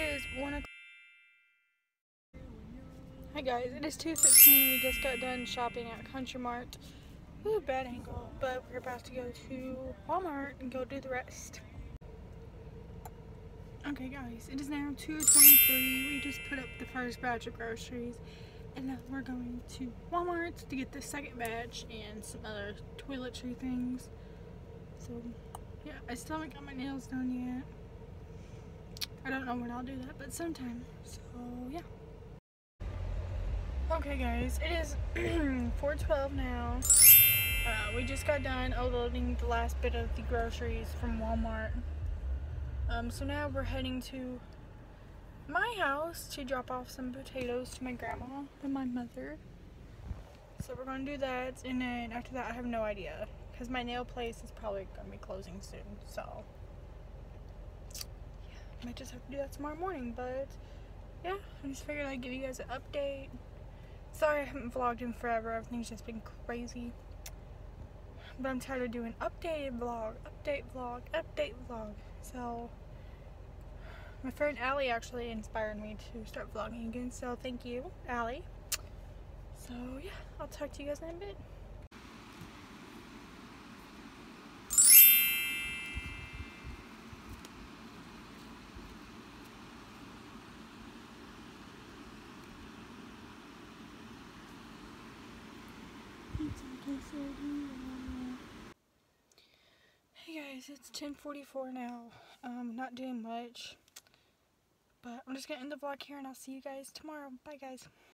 is 1 o'clock. Hi guys, it is 2.15. We just got done shopping at Country Mart. Ooh, bad angle. But we're about to go to Walmart and go do the rest. Okay guys, it is now 2.23. We just put up the first batch of groceries. And now we're going to Walmart to get the second batch and some other toiletry things. So, yeah, I still haven't got my nails done yet. I don't know when I'll do that, but sometime. So, yeah. Okay, guys, it is 4.12 now. Uh, we just got done unloading the last bit of the groceries from Walmart. Um, so now we're heading to my house to drop off some potatoes to my grandma and my mother. So we're going to do that, and then after that I have no idea. Because my nail place is probably going to be closing soon, so might just have to do that tomorrow morning, but yeah, I just figured I'd give you guys an update. Sorry I haven't vlogged in forever, everything's just been crazy. But I'm tired of doing updated vlog, update vlog, update vlog. So, my friend Allie actually inspired me to start vlogging again, so thank you, Allie. So yeah, I'll talk to you guys in a bit. Hey guys, it's 10:44 now. Um, not doing much, but I'm just gonna end the vlog here, and I'll see you guys tomorrow. Bye, guys.